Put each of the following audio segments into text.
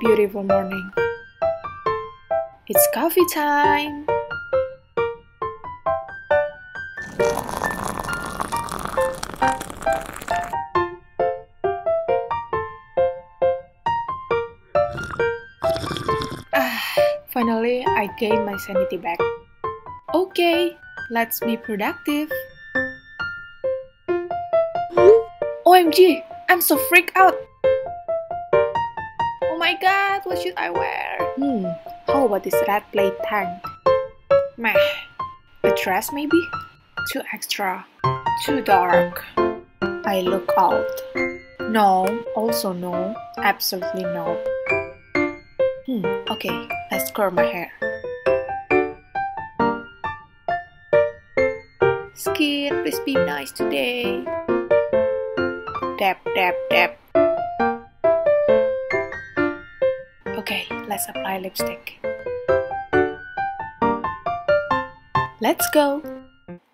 beautiful morning. It's coffee time. Ah, finally, I gained my sanity back. Okay, let's be productive. OMG, I'm so freaked out. Oh my god, what should I wear? Hmm, how about this red plate tank? Meh, a dress maybe? Too extra, too dark. I look old. No, also no, absolutely no. Hmm, okay, let's curl my hair. Skin, please be nice today. Dab, dab, dab. Okay, let's apply lipstick. Let's go!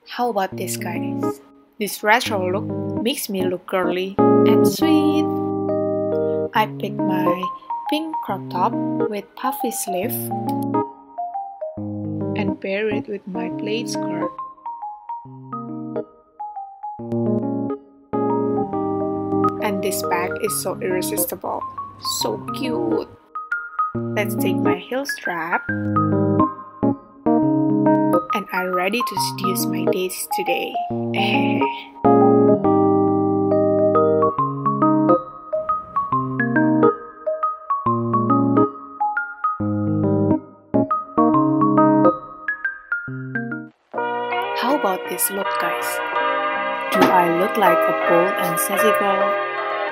How about this, guys? This retro look makes me look girly and sweet. I picked my pink crop top with puffy sleeve and pair it with my plaid skirt. And this bag is so irresistible, so cute. Let's take my heel strap and I'm ready to seduce my dates today. How about this look, guys? Do I look like a bold and sassy girl?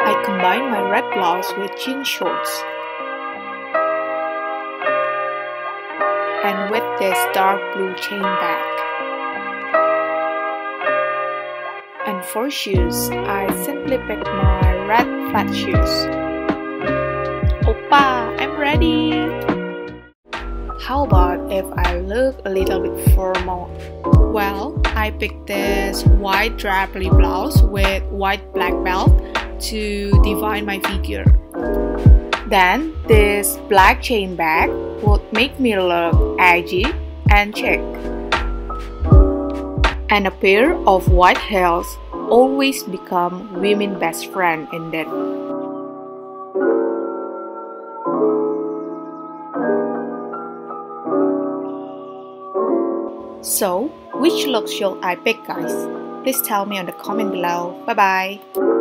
I combine my red blouse with jean shorts. And with this dark blue chain bag. And for shoes, I simply picked my red flat shoes. Oppa, I'm ready! How about if I look a little bit formal? Well, I picked this white drapery blouse with white black belt to define my figure. Then, this black chain bag would make me look edgy and chic. And a pair of white heels always become women best friend in that. So, which look should I pick guys? Please tell me on the comment below. Bye bye.